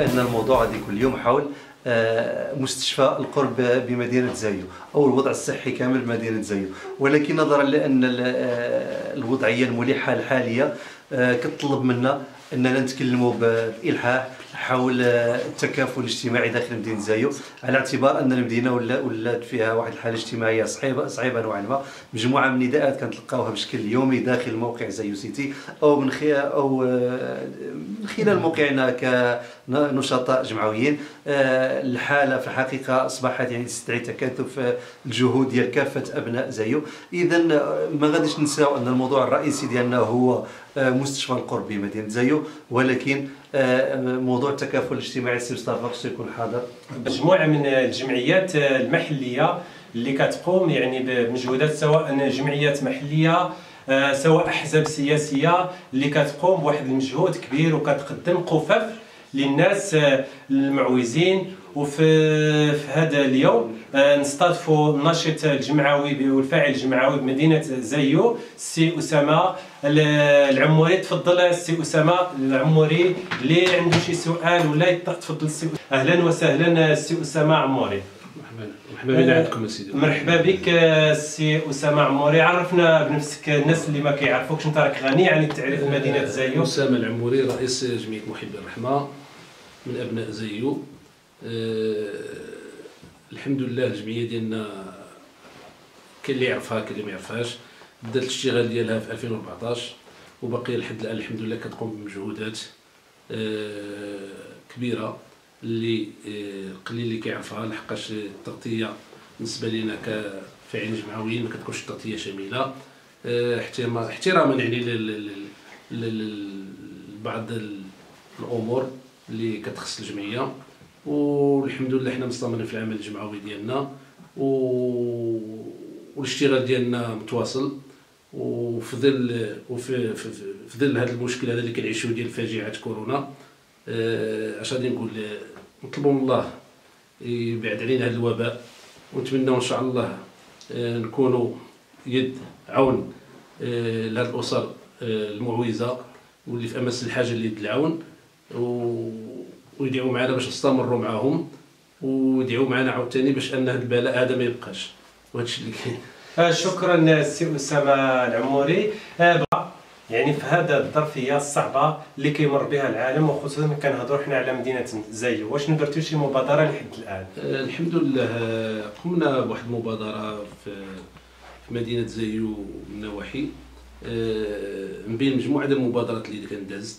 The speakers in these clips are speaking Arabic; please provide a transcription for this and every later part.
بان الموضوع هذا كل يوم حول آه، مستشفى القرب بمدينة زايو أو الوضع الصحي كامل بمدينة زايو. ولكن نظرا ال- آه، الوضعية الملحة الحالية آه، كتطلب منا إننا نتكلموا بالالحاح حول التكافل الاجتماعي داخل مدينة زايو على اعتبار أن المدينة ولا ولات فيها واحد الحالة اجتماعيه صعيبه صعيبة نوعا ما. مجموعة من النداءات كنتلقاوها بشكل يومي داخل موقع زايو سيتي أو من خلال أو آه، من خلال موقعنا كنشطاء جمعويين. آه، الحالة في الحقيقة أصبحت يعني تستدعي تكاتف آه، الجهود ديال كافة أبناء زايو. اذا ما غاديش ننساو أن الموضوع الرئيسي ديالنا هو مستشفى القرب بمدينة زايو ولكن موضوع التكافل الاجتماعي سي مصطفى خصو يكون حاضر. مجموعة من الجمعيات المحلية اللي كتقوم يعني بمجهودات سواء جمعيات محلية آه، سواء أحزاب سياسية اللي كتقوم بواحد المجهود كبير وكتقدم قفف للناس آه، المعوزين. وفي في هذا اليوم آه، نستضيفوا الناشط الجمعوي والفاعل الجمعوي بمدينة زايو السي أسامة. ال- العموري تفضل السي أسامة. العموري اللي عنده شي سؤال ولا تفضل السي أهلا وسهلا السي أسامة عموري. مرحبا بنا عندكم سيدي مرحبا بك السي أسامة عموري. عرفنا بنفسك الناس اللي ما كيعرفوكش أنت راك غني عن التعريف مدينه زايو. أسامة العموري رئيس جمعية محبي الرحمة. من أبناء زيو. آه، الحمد لله الجمعية ديالنا كاين اللي يعرفها كاين اللي ما يعرفهاش. بدات الاشتغال ديالها في 2014 وباقي لحد الآن الحمد لله كتقوم بمجهودات آه، كبيرة اللي آه، القليل اللي كيعرفها لحقاش التغطية بالنسبة لنا كفاعلين جمعويين ما كتكونش التغطية شاملة. آه، احتراما يعني لبعض ال- الأمور. اللي كتخص الجمعية. والحمد لله حنا مستمرين في العمل الجمعوي ديالنا. و... والاشتغال ديالنا متواصل. وفي ظل وفي في, ظل هذا المشكل هذا اللي كنعيشوه ديال فاجعة كورونا آه، اش غادي نقول؟ نطلبوا من الله يبعد علينا هذا الوباء. ونتمنوا إن شاء الله آه، نكونوا يد عون آه، لهذه الأسر المعوزة واللي في أمس الحاجة ليد العون. و- ويدعوا معنا باش نستمروا معاهم ويدعوا معنا عاوتاني باش أن هذا البلاء هذا ما يبقاش. وهذا الشيء اللي كاين. آه، شكرا السي اسامه العموري. آه، يعني في هذا الظرفية الصعبة اللي كيمر بها العالم وخصوصا كنهضروا حنا على مدينة زايو واش درتوا شي مبادرة لحد الآن؟ آه، الحمد لله. قمنا بواحد المبادرة في في مدينة زايو من النواحي آه، من بين مجموعة ديال المبادرات اللي كانت دازت.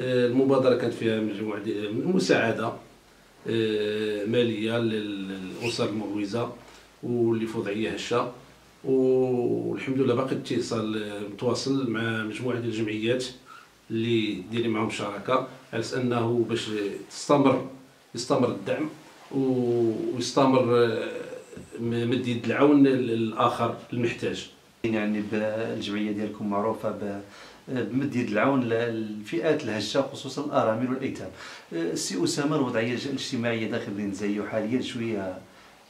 المبادرة كانت فيها مجموعة ديال المساعدة آه، مالية لل- للأسر المعوزة واللي في وضعية هشة. والحمد لله باقي الاتصال آه، متواصل مع مجموعة ديال الجمعيات اللي دايرين معهم شراكة على أنه باش تستمر يستمر الدعم ويستمر آه، مد يد العون للآخر المحتاج. يعني بالجمعيه ديالكم معروفة بمد يد العون للفئات الهشة خصوصا الأرامل والأيتام. أه، السي أسامة الوضعية الاجتماعية داخل مدينه زايو حاليا شوية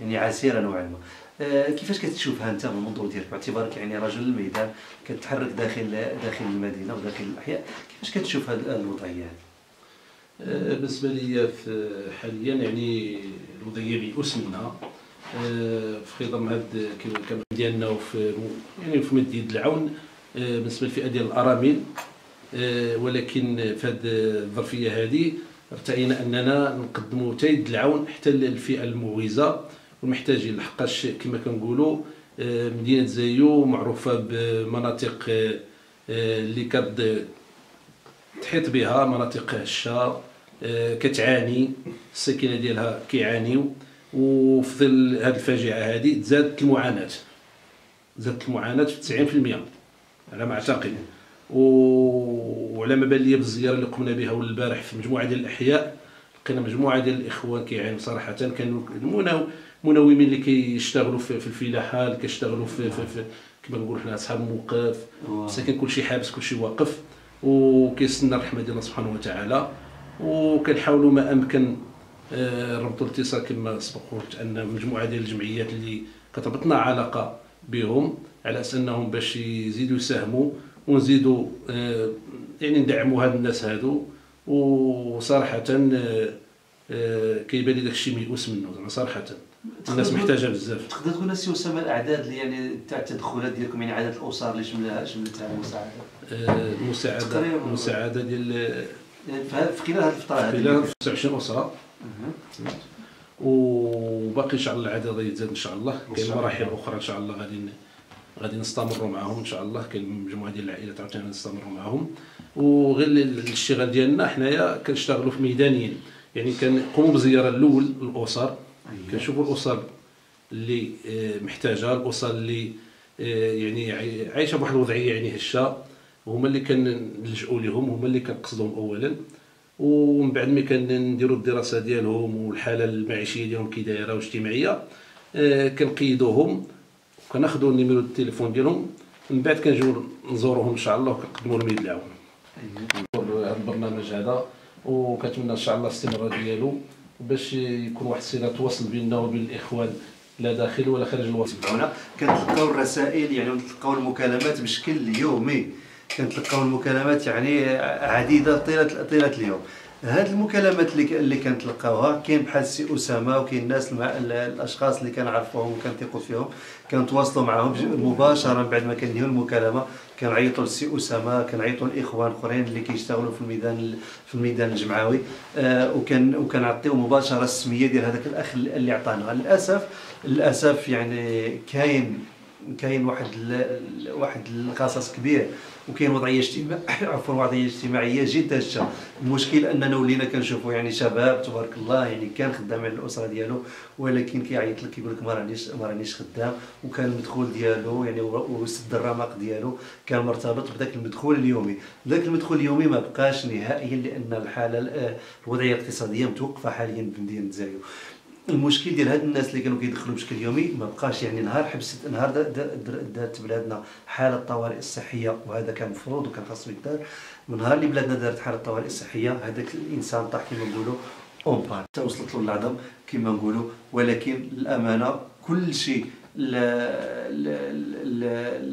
يعني عسيرة نوعا ما. أه، كيفاش كتشوفها أنت من المنظور ديالك باعتبارك يعني رجل الميدان كتحرك داخل داخل المدينة وداخل الأحياء كيفاش كتشوف هذه الوضعية هذه؟ آه، بالنسبة لي حاليا يعني الوضعية آه، في خضم هاد كما ديالنا وفي يعني في مد يد العون آه، بالنسبة للفئة ديال الأرامل آه، ولكن في هذه الظرفية هذه ارتئينا أننا نقدموا حتى يد العون حتى للفئة المعوزه والمحتاجين لحقاش كما كنقولوا آه، مدينة زايو معروفة بمناطق آه، آه، اللي كت تحيط بها مناطق هشة آه، كتعاني الساكنة ديالها كيعانيو وفي هذه الفاجعة هذه تزادت المعاناة زادت المعاناة في 90% على ما اعتقد وعلى ما بان لي بالزيارة اللي قمنا بها البارح في مجموعة ديال الأحياء لقينا مجموعة ديال الإخوان كيعانوا صراحة. كانوا المناو- المناومين اللي كيشتغلوا في, في الفلاحة اللي كيشتغلوا في, في, في كما نقولوا حنا أصحاب الموقف ساكن كلشي حابس كلشي واقف. وكيستنى الرحمة ديال الله سبحانه وتعالى. وكنحاولوا ما أمكن آه، ربطوا الإتصال كما سبق قلت أن مجموعة ديال الجمعيات اللي كتربطنا علاقة بهم على أساس انهم باش يزيدوا يساهموا ونزيدوا آه، يعني ندعموا هاد الناس هادو. وصراحة آه، آه، كيبان لي داك الشيء ميؤوس منه زعما صراحة. الناس محتاجة بزاف. تقدر تقول سي اسامه الأعداد اللي يعني تاع التدخلات ديالكم يعني عدد الاسر اللي شملها شملتها المساعدة؟ آه، المساعده تقريباً. المساعده ديال يعني في خلال هذه الفترة هذه خلال 29 اسره. وباقي إن شاء الله العدد غادي يتزاد إن شاء الله. كاين. مراحل أخرى إن شاء الله غادي غادي نستمروا معهم إن شاء الله. كاين مجموعة ديال العائلات عاوتاني نستمروا معهم وغير ال- الاشتغال ديالنا حنايا كنشتغلوا في ميدانيين. يعني كنقوموا بزيارة الأول للأسر. كنشوفوا الأسر اللي آه، محتاجة الأسر اللي آه، يعني عاي- عايشة بواحد الوضعية يعني هشة. وهما اللي كنلجؤوا لهم هما اللي كنقصدهم اولا. ومن بعد ملي كنديروا الدراسة ديالهم والحالة المعيشية ديالهم كي دايرة واجتماعية آه، كنقيدوهم وكناخذوا النيميرو التليفون ديالهم. من بعد كنجيو نزوروهم إن شاء الله وكنقدموا لهم يد العون أيوه. هذا البرنامج هذا وكنتمنى إن شاء الله الاستمرار ديالو باش يكون واحد الصلة تواصل بيننا وبين الإخوان لا داخل ولا خارج الوطن. كنتلقاو الرسائل يعني ونتلقاو المكالمات بشكل يومي. كنتلقاو المكالمات يعني عديدة طيلة طيلة اليوم. هاد المكالمات اللي اللي كنتلقاوها كاين بحال سي أسامة وكاين الناس المع... ال- الأشخاص اللي كنعرفوهم وكنثقوا فيهم. كنتواصلوا معهم ج- مباشرة بعد ما كنهيو المكالمة. كنعيطوا للسي أسامة كنعيطوا لإخوان أخرين اللي كيشتغلوا في الميدان ال- في الميدان الجمعوي. آه وكان وكنعطيو مباشرة السمية ديال هذاك الأخ اللي عطانا. للأسف للأسف يعني كاين كاين واحد واحد القصص كبير وكاين وضعية اجتماع عفوا وضعية اجتماعية جد هشه المشكل أننا ولينا كنشوفوا يعني شباب تبارك الله يعني كان خدام على الأسرة ديالو ولكن كيعيط لك كيقول لك ما رانيش ما رانيش خدام. وكان المدخول ديالو يعني وسد الرمق ديالو كان مرتبط بداك المدخول اليومي. ذاك المدخول اليومي ما بقاش نهائيا لأن الحالة ال- الوضعية الاقتصادية متوقفة حاليا في مدينة زايو المشكل ديال هاد الناس اللي كانوا كيدخلوا بشكل يومي ما بقاش يعني نهار حبست نهار دا- دا- دا- دارت بلادنا حالة الطوارئ الصحية وهذا كان مفروض وكان خاصو يدار. من نهار اللي بلادنا دارت حالة الطوارئ الصحية هذاك الإنسان طاح كما نقولوا en panne حتى وصلت له العظم كما نقولوا ولكن الأمانة كل شيء ل... ل... ل...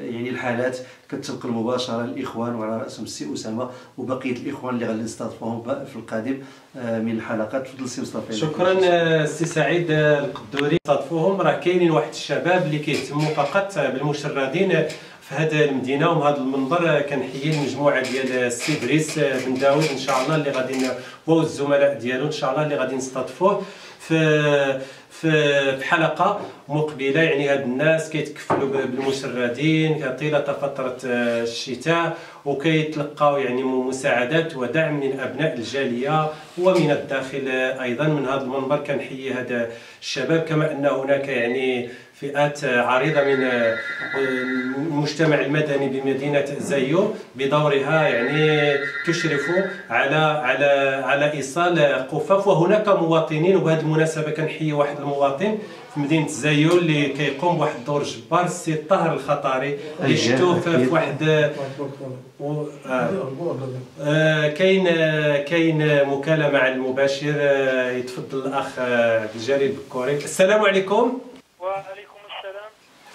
يعني الحالات كتنقل مباشرة للاخوان وعلى رأسهم السي أسامة وبقية الإخوان اللي غادي نستضيفوهم ب- في القادم آه، من الحلقات تفضل سي مصطفى شكرا آه، سي سعيد آه، القدوري. صادفوهم راه كاينين واحد الشباب اللي كيهتموا فقط آه، بالمشردين آه، في هذه المدينة. ومن هذا المنبر آه، كنحيي المجموعة ديال آه، السي دريس آه، بن داوود. إن شاء الله اللي غادي هو والزملاء ديالو إن شاء الله اللي غادي نستضيفوه. في في حلقة مقبلة. يعني هاد الناس كيتكفلوا بالمشردين طيله فتره آه، الشتاء وكيتلقاو يعني مساعدات ودعم من أبناء الجالية ومن الداخل أيضا. من هذا المنبر كنحيي هذا الشباب كما أن هناك يعني فئات عريضة من المجتمع المدني بمدينة زايو بدورها يعني تشرف على على على إيصال قفاف. وهناك مواطنين وبهذه المناسبة كنحيي واحد المواطن في مدينة زايو اللي كيقوم بواحد الدور جبار السي طاهر الخطاري اللي أيه، شفتوه في واحد و- آه. آه، كاين آه، كاين مكالمة على المباشر آه، يتفضل الأخ آه، عبد الجليل بكوري. السلام عليكم. وعليكم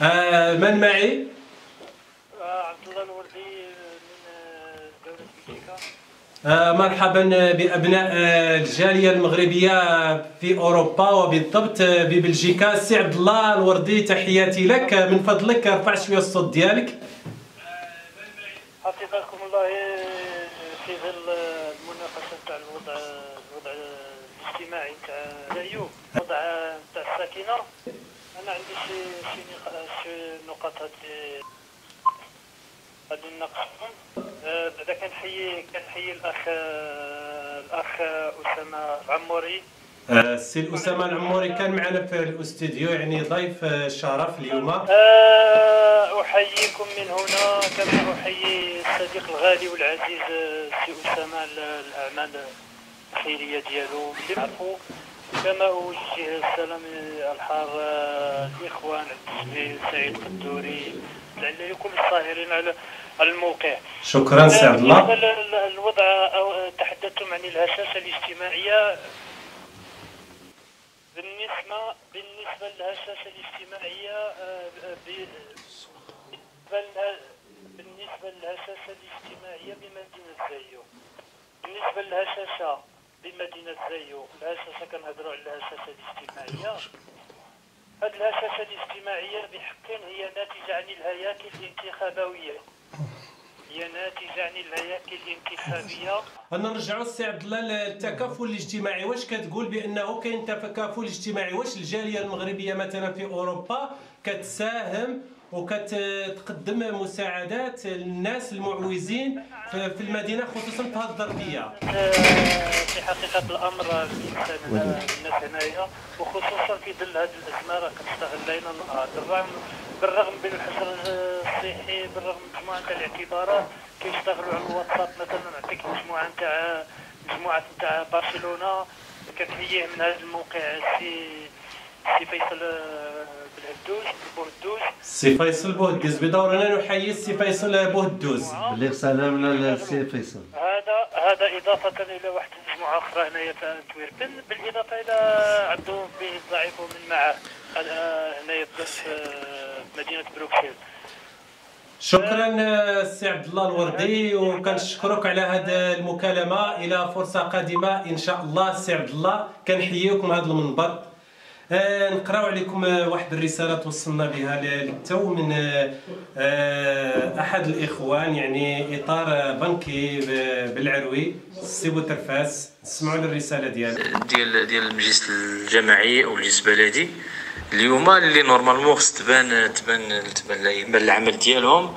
آه، من معي؟ عبد الله الوردي من دولة بلجيكا مرحبا بأبناء آه، الجالية المغربية في أوروبا وبالضبط ببلجيكا السي عبد الله الوردي تحياتي لك. من فضلك ارفع شوية الصوت ديالك. حفظكم الله آه، في ظل المناقشة تاع الوضع الوضع الاجتماعي تاع الوضع آه، تاع الساكنة. أنا عندي شي شي نق- شي نقاط هادي غادي نناقشهم بعدا كنحيي كنحيي الأخ آه، الأخ أسامة العموري. آه، السي أسامة العموري كان معنا في الاستوديو يعني ضيف آه، شرف اليوم. آه، أحييكم من هنا كما أحيي الصديق الغالي والعزيز آه، سي أسامة ال- الأعمال الخيرية ديالو. اللي نعرفو كما أوجه السلام الحار آه، الإخوان السميع سعيد قدوري لعل كل الصاهرين على الموقع. شكرا سي عبد الله. بالنسبة أو تحدثتم عن الهشاشة الاجتماعية بالنسبة بالنسبة للهشاشة الاجتماعية آه، ب- بالنسبة بالنسبة للهشاشة الاجتماعية بمدينة زايو بالنسبة للهشاشة بمدينة زايو الهشاشه كنهضروا على الهشاشه الاجتماعية. هذه الهشاشه الاجتماعية بحق هي ناتجة عن الهياكل الانتخابوية. هي ناتجة عن الهياكل الانتخابية. نرجعوا السي عبد الله للتكافل الاجتماعي. واش كتقول بأنه كاين تكافل اجتماعي؟ واش الجالية المغربية مثلا في أوروبا كتساهم وكتقدم مساعدات للناس المعوزين في المدينة خصوصا في هذه الظرفية. آه، في حقيقة الأمر الناس هنايا وخصوصا في ظل هذه الأزمة راه كتشتغل ليل نهار بالرغم بالرغم من الحجر الصحي بالرغم من مجموعة تاع الاعتبارات كيشتغلوا على الواتساب مثلا نعطيك مجموعة نتاع مجموعة نتاع برشلونة كتهيئ من هذا الموقع السي سي فيصل آه، بالهدوز بوهدوز السي فيصل بوهدوز بدورنا نحيي السي فيصل بوهدوز بليغ سلامنا للسي فيصل هذا هذا إضافة إلى واحد المجموعة أخرى هنايا في أنتويربن بالإضافة إلى عنده بوضعيف ومن معه. آه، هنايا في في مدينة بروكسل شكرا السي عبد الله الوردي وكنشكرك على هذه المكالمة. إلى فرصة قادمة إن شاء الله السي عبد الله كنحييكم هذا المنبر. آه، نقراو عليكم آه، واحد الرسالة توصلنا بها للتو من آه، آه، أحد الإخوان يعني إطار آه، بنكي ب- بالعروي السي بوترفاس نسمعوا الرساله ديالو. ديال ديال المجلس الجماعي أو المجلس البلدي. اليوم اللي normalement خص تبان تبان تبان يبان العمل ديالهم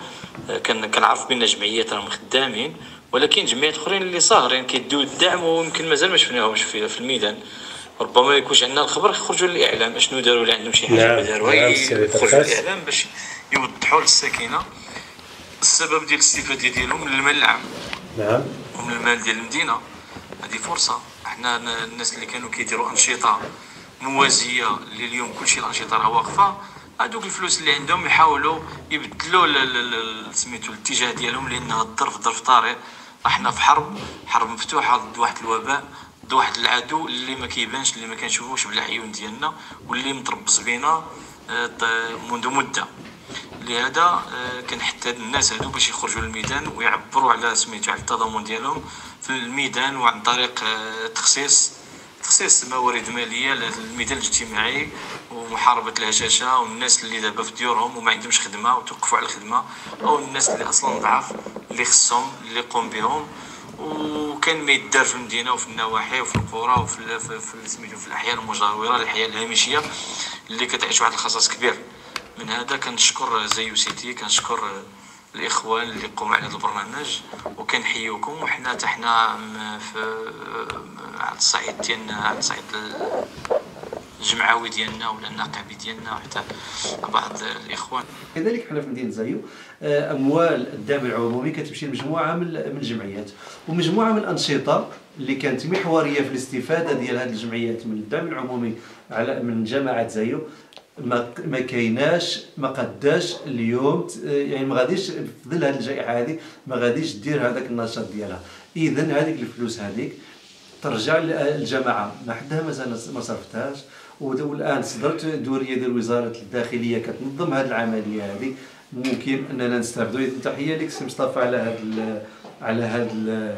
آه، كنعرف بأن جمعيات راهم خدامين ولكن جمعيات أخرين اللي صاهرين كيديو الدعم ويمكن مازال ما شفناهمش في الميدان. ربما ما يكونش عندنا الخبر يخرجوا للإعلام. أشنو داروا اللي عندهم شي حاجة؟ نعم، ما داروها نعم، يخرجوا. للإعلام باش يوضحوا للساكنة السبب ديال الاستفادة ديالهم من المال العام. نعم. ومن المال ديال المدينة. هذه فرصة. إحنا ن- الناس اللي كانوا كيديروا أنشطة موازية اللي اليوم كلشي الأنشطة راه واقفة هذوك الفلوس اللي عندهم يحاولوا يبدلوا سميتو الاتجاه ديالهم لأن الظرف ظرف طارئ. إحنا في حرب حرب مفتوحة ضد واحد الوباء. ضد واحد العدو اللي ما كيبانش اللي ما كنشوفوش بالعيون ديالنا واللي متربص بينا آه، منذ مدة. لهذا آه، كنحث هاد الناس هادو باش يخرجوا للميدان ويعبروا على سميتو على التضامن ديالهم في الميدان وعن طريق آه، تخصيص تخصيص موارد مالية للميدان الاجتماعي ومحاربة الهشاشة والناس اللي دابا في ديورهم وما عندهمش خدمة وتوقفوا على الخدمة أو الناس اللي أصلا ضعاف اللي خصهم اللي يقوم بهم. وكان ما يدار في المدينة وفي النواحي وفي القرى وفي في, سميتو في الاحياء المجاورة الاحياء الهامشية اللي كتعيش واحد الخصاص كبير. من هذا كنشكر زيو سيتي كنشكر الإخوان اللي قوموا على هذا البرنامج وكنحييكم وحنا حتى حنا على الصعيد ديالنا على الصعيد الجمعوي ديالنا ولا النقابي ديالنا وحتى بعض الإخوان. كذلك حنا في مدينة زايو آه، أموال الدعم العمومي كتمشي لمجموعة من الجمعيات. ومجموعة من الأنشطة اللي كانت محورية في الاستفادة ديال هذه الجمعيات من الدعم العمومي على من جماعة زايو ما ما كايناش ما قداش اليوم ت- يعني ما غاديش في ظل هذه الجائحة هذه ما غاديش دير هذاك النشاط ديالها. اذا هذيك الفلوس هذيك ترجع للجماعه ما حدها مازال ما صرفتهاش. والآن صدرت دورية ديال وزارة الداخلية كتنظم هذه العملية هذه ممكن أننا نستافدوا إذن تحية لك سي مصطفى على هذا ال- على هذا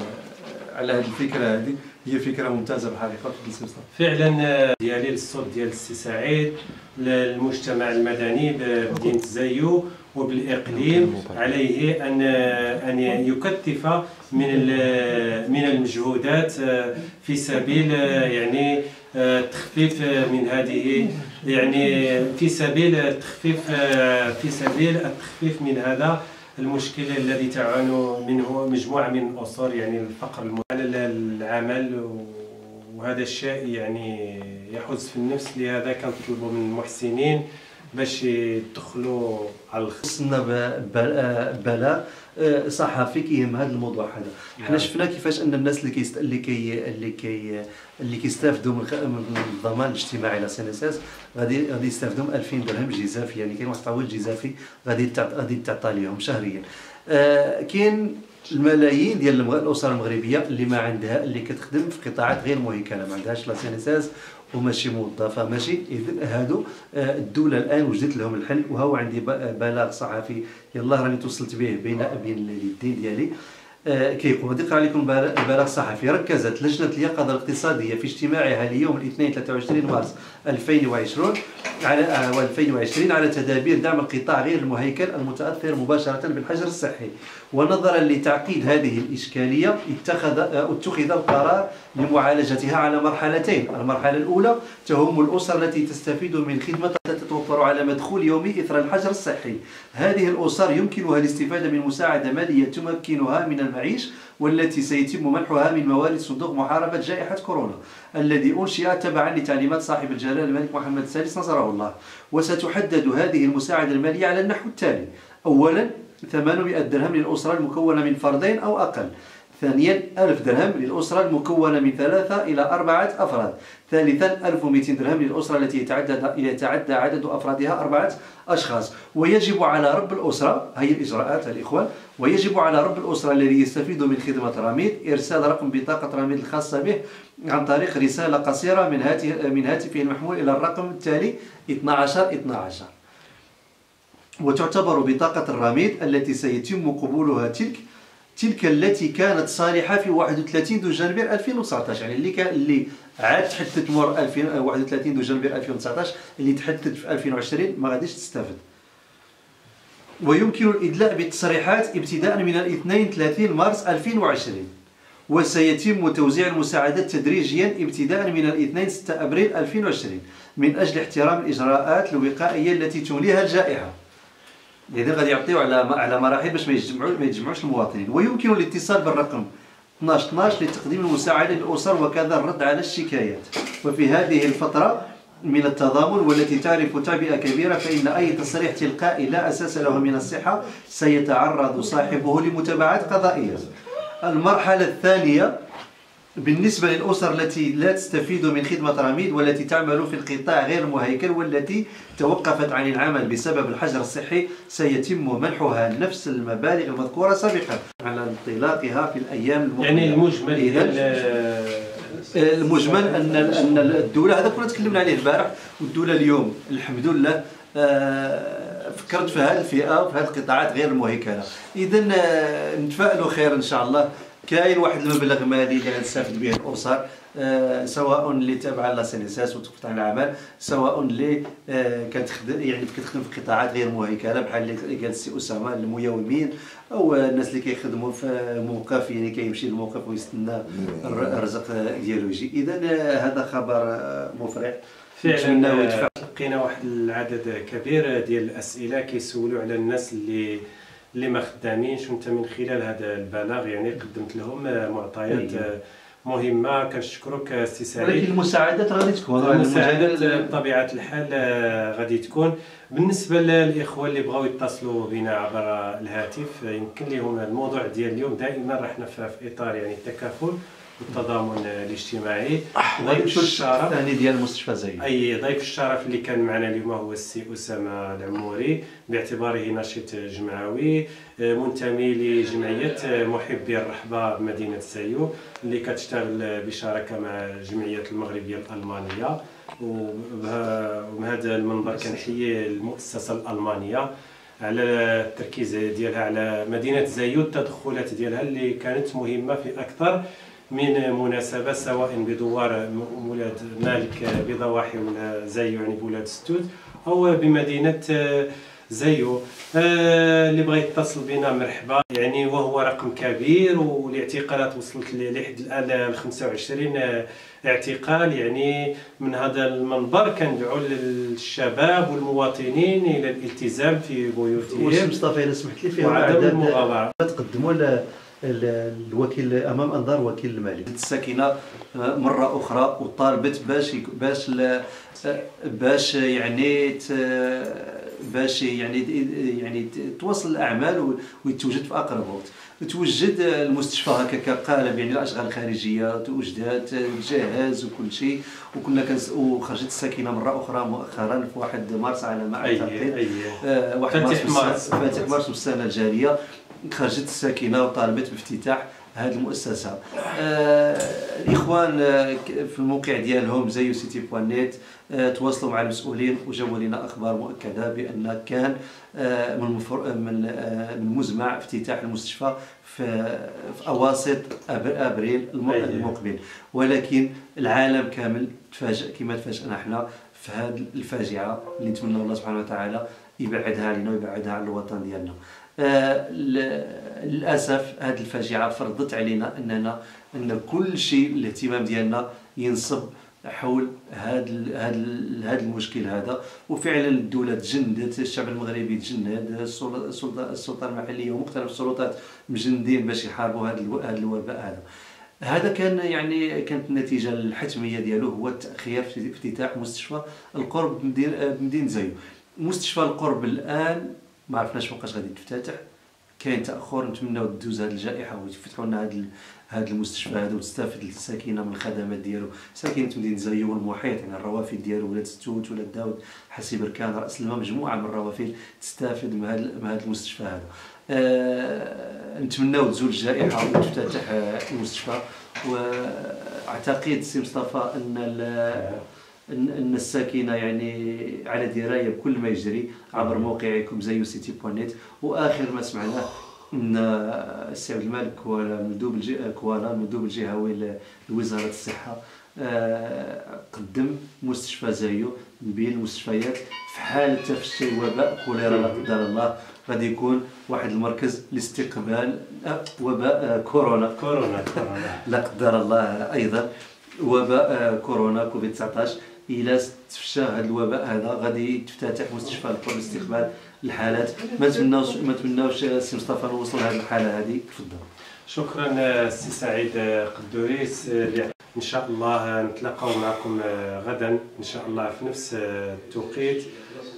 على هذه الفكرة هذه هي فكرة ممتازة بالحقيقة تفضل سي مصطفى. فعلا آه، ديالي الصوت ديال السي سعيد للمجتمع المدني بمدينه زايو وبالإقليم عليه أن أن يكثف من ال- من المجهودات آه، في سبيل آه، يعني آه، التخفيف من هذه يعني في سبيل التخفيف في سبيل التخفيف من هذا المشكل الذي تعاني منه مجموعة من الأسر يعني الفقر على العمل وهذا الشيء يعني يحز في النفس. لهذا كنطلب من المحسنين باش يدخلوا على الخ... وصلنا ب- ب- بلاغ آه، صحفي كيهم هذا الموضوع هذا حنا نعم. شفنا كيفاش أن الناس اللي كيست... اللي كي اللي كي اللي كيستافدوا من, خ... من الضمان الاجتماعي la C غادي غادي يستافدوا من 2000 درهم جزافي يعني كاين واحد التعويض جزافي غادي تعط... غادي تعطى لهم شهريا آه كاين الملايين ديال الاسر المغربية اللي ما عندها اللي كتخدم في قطاعات غير مهيكلة. ما عندهاش la CNSS وماشي موظفة. ماشي اذا هادو آه، الدولة الآن وجدت لهم الحل. وهو عندي بلاغ صحفي يلاه راني توصلت به بين بين اليدين ديالي. آه، كيقوم غادي نقرأ لكم البلاغ الصحفي ركزت لجنة اليقظة الاقتصادية في اجتماعها اليوم الاثنين 23 مارس. 2020 على آه، 2020 على تدابير دعم القطاع غير المهيكل المتأثر مباشرة بالحجر الصحي. ونظرا لتعقيد هذه الإشكالية اتخذ آه، اتخذ القرار لمعالجتها على مرحلتين. المرحلة الأولى تهم الأسر التي تستفيد من خدمة تتوفر على مدخول يومي إثر الحجر الصحي. هذه الأسر يمكنها الاستفادة من مساعدة مالية تمكنها من المعيش والتي سيتم منحها من موارد صندوق محاربة جائحة كورونا الذي أنشئ تبعا لتعليمات صاحب الجلاله الملك محمد السادس نصره الله. وستحدد هذه المساعده المالية على النحو التالي اولا 800 درهم للأسرة المكونة من فردين أو أقل. ثانيا 1000 درهم للأسرة المكونة من ثلاثة إلى أربعة أفراد. ثالثا 1200 درهم للأسرة التي يتعدى يتعدى عدد أفرادها أربعة أشخاص. ويجب على رب الأسرة هي الإجراءات الإخوة ويجب على رب الأسرة الذي يستفيد من خدمة رميد إرسال رقم بطاقة رميد الخاصة به عن طريق رسالة قصيرة من هاته من هاتفه المحمول إلى الرقم التالي 12 12 وتعتبر بطاقة الرميد التي سيتم قبولها تلك تلك التي كانت صالحة في 31 دجنبر 2019 يعني اللي كان اللي عاد تحدثت مور 2000 31 دجنبر 2019 اللي تحدثت في 2020 ما غاديش تستافد ويمكن الإدلاء بالتصريحات ابتداء من الاثنين 30 مارس 2020 وسيتم توزيع المساعدات تدريجيا ابتداء من الاثنين 6 أبريل 2020 من أجل احترام الإجراءات الوقائية التي توليها الجائحة. اذا غادي يعطيو على على مراحل باش ما يجمعوا ما يتجمعوش المواطنين ويمكن الاتصال بالرقم 12 12 لتقديم المساعدة للأسر وكذا الرد على الشكايات وفي هذه الفترة من التضامن والتي تعرف تعبئه كبيرة فإن أي تصريح تلقائي لا أساس له من الصحة سيتعرض صاحبه لمتابعات قضائية. المرحلة الثانية بالنسبة للأسر التي لا تستفيد من خدمة رميد والتي تعمل في القطاع غير المهيكل والتي توقفت عن العمل بسبب الحجر الصحي سيتم منحها نفس المبالغ المذكورة سابقا على انطلاقها في الأيام المقبلة. يعني المجمل إذا المجمل أن أن الدولة هذا كنا تكلمنا عليه البارح والدولة اليوم الحمد لله آه، فكرت في هذه الفئة وفي هذه القطاعات غير المهيكلة. اذا آه، نتفائلوا خير إن شاء الله. كاين واحد المبلغ مالي اللي غتستافد به الاسر آه، سواء اللي تابعه la CNSS وتقطع الاعمال سواء اللي آه، كتخدم يعني كتخدم في قطاعات غير مهيكلة بحال اللي قال السي أسامة المياومين أو الناس اللي كيخدموا في موقف يعني كيمشي للموقف ويستنى الر- الرزق ديالو يجي. اذا آه، هذا خبر مفرح فعلا. لقينا واحد العدد كبير ديال الأسئلة كيسولوا على الناس اللي اللي ما خدامينش وانت من خلال هذا البلاغ يعني قدمت لهم معطيات أيوة. مهمة. كنشكرك السي ولكن سعيد المساعدات غادي تكون. المساعدات بطبيعة الحال آه، غادي تكون. بالنسبة للإخوة اللي بغاو يتصلوا بنا عبر الهاتف آه، يمكن لهم الموضوع ديال اليوم. دائما رحنا في في إطار يعني التكافل. والتضامن الاجتماعي. ضيف الشرف. الثاني ديال المستشفى زايد. أي ضيف الشرف اللي كان معنا اليوم هو السي أسامة العموري. باعتباره ناشط جمعوي آه، منتمي لجمعية آه، محبي الرحبة بمدينة زايو اللي كتشتغل بشراكة مع الجمعيه المغربية الألمانية. وبه- وبهذا المنبر كنحيي المؤسسة الألمانية على التركيز ديالها على مدينة زايو التدخلات ديالها اللي كانت مهمة في أكثر من مناسبة سواء بدوار م- ولاد مالك بضواحي ولا زايو يعني بولاد ستوت أو بمدينة آه، زايو آه، اللي بغى يتصل بنا مرحبا يعني وهو رقم كبير والاعتقالات وصلت لحد الآن ل 25 آه، اعتقال. يعني من هذا المنبر كندعو للشباب والمواطنين إلى الالتزام في واش بيوتهم مصطفى الا سمحت لي فيها وعدم عدد المغامرة. تقدموا الوكيل أمام أنظار وكيل المالك الساكنة آه، مرة أخرى وطالبت باش باش آه، باش يعني باش يعني يعني ت- تواصل الأعمال ويتوجد في أقرب وقت. توجد المستشفى هكاك قالب يعني الأشغال الخارجية توجدات تجهز وكل شيء. وكنا كنس وخرجت الساكنة مرة أخرى مؤخرا في 1 مارس على ما اعتقد اي آه، واحد مارس فاتح مارس والسنة الجارية. خرجت الساكنة وطالبت بافتتاح هذه المؤسسة آه الإخوان آه، في الموقع ديالهم زي سيتي بوان نيت آه، تواصلوا مع المسؤولين وجابوا لنا أخبار مؤكدة بأن كان آه، من. من آه، من مزمع افتتاح المستشفى في في أواسط أبريل أيوة. المقبل ولكن العالم كامل تفاجأ كما تفاجئنا إحنا في هذه الفاجعة اللي نتمنى الله سبحانه وتعالى يبعدها علينا ويبعدها عن الوطن ديالنا للأسف هذه الفاجعة فرضت علينا أننا أن كل شيء الاهتمام ديالنا ينصب حول هذا هذا ال- هذا المشكل هذا. وفعلا الدولة تجندت الشعب المغربي تجند السل- السلطه المحلية ومختلف السلطات مجندين باش يحاربوا هذا الو- هذا الوباء هذا. هذا كان يعني كانت النتيجة الحتمية ديالو هو التأخير في افتتاح مستشفى القرب بمدينه زايو. مستشفى القرب الآن ما عرفناش وقاش غادي تفتتح. كاين تأخر نتمناو تدوز هذه الجائحة ويفتحوا لنا هذا هذا المستشفى هذا وتستافد الساكنة من الخدمات ديالو. ساكنة مدينه زايو والمحيط يعني الروافد ديالو ولاد ستوت ولاد داود حاسي بركان رأس الماء مجموعة من الروافد تستافد من هذا من هذا المستشفى هذا آه نتمناو تزول الجائحة وتفتتح المستشفى. وأعتقد سي مصطفى أن ان الساكنة يعني على دراية بكل ما يجري عبر موقعكم زايو سيتي point net وآخر ما سمعناه إن السي عبد الملك كوالا مندوب. كوالا المندوب الجهوي لوزاره الصحة آه، قدم مستشفى زايو من بين المستشفيات في حال تفشي وباء كوليرا لا قدر الله. غادي يكون واحد المركز لاستقبال آه، وباء آه، كورونا. كورونا كورونا. لا قدر الله أيضا. وباء كورونا كوفيد 19 إلى تفشى هذا الوباء هذا غادي تفتتح مستشفى القرب لاستقبال الحالات. ما نتمناوش ما نتمناوش آه، سي مصطفى نوصل لهذه الحالة هذه؟ تفضل. شكرا آه، سي سعيد آه، قدوريس آه، إن شاء الله آه، نتلاقاو معكم آه، غدا إن شاء الله في نفس آه، التوقيت.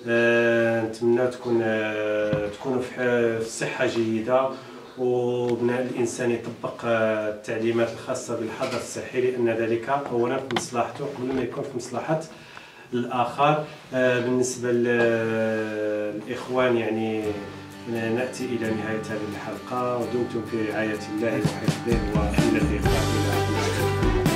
آه، نتمنى تكون آه، تكونوا في صحة جيدة. وبناء الإنسان يطبق آه، التعليمات الخاصة بالحظر الصحي لأن ذلك اولا في مصلحته قبل ما يكون في مصلحة الآخر. آه، بالنسبة للاخوان يعني نأتي إلى نهاية هذه الحلقة. ودمتم في رعاية الله وحفظه وإلى اللقاء. إلى